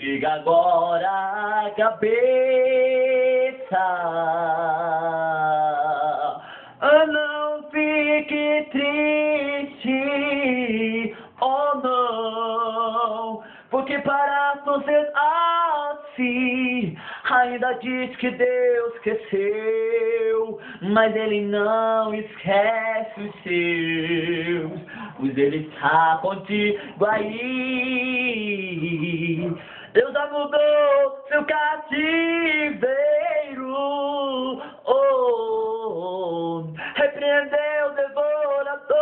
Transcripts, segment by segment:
Diga agora a cabeça. Oh, não fique triste, oh não, porque para a sociedade ainda diz que Deus esqueceu, mas Ele não esquece os seus, pois Ele está contigo aí. Mudou seu cativeiro. Oh, repreendeu o devorador.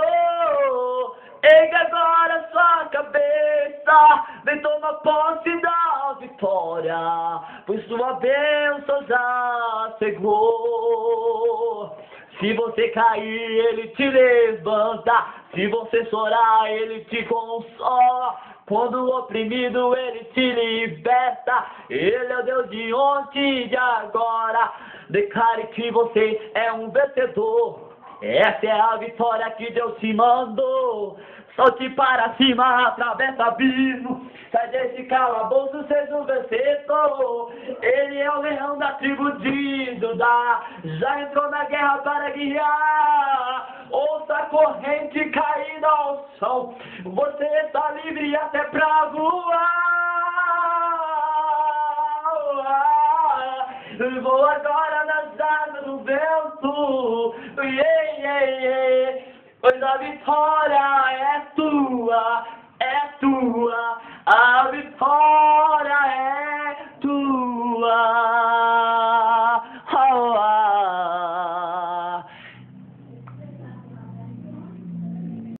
Erga agora sua cabeça. Vem tomar posse da vitória. Pois sua bênção já chegou. Se você cair, ele te levanta. Se você chorar, ele te consola. Quando o oprimido ele te liberta, ele é o Deus de ontem e de agora. Declare que você é um vencedor. Essa é a vitória que Deus te mandou. Solte para cima, atravessa abismo. Sai desse calabouço, seja um vencedor. Ele é o leão da tribo de Judá. Já entrou na guerra para guiar. Ouça a corrente caindo chão. Você está livre até para voar. Vou agora nas asas do vento. Yeah, yeah, yeah. Pois a vitória é tua, é tua. Ah,